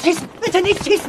气死！那真的气死！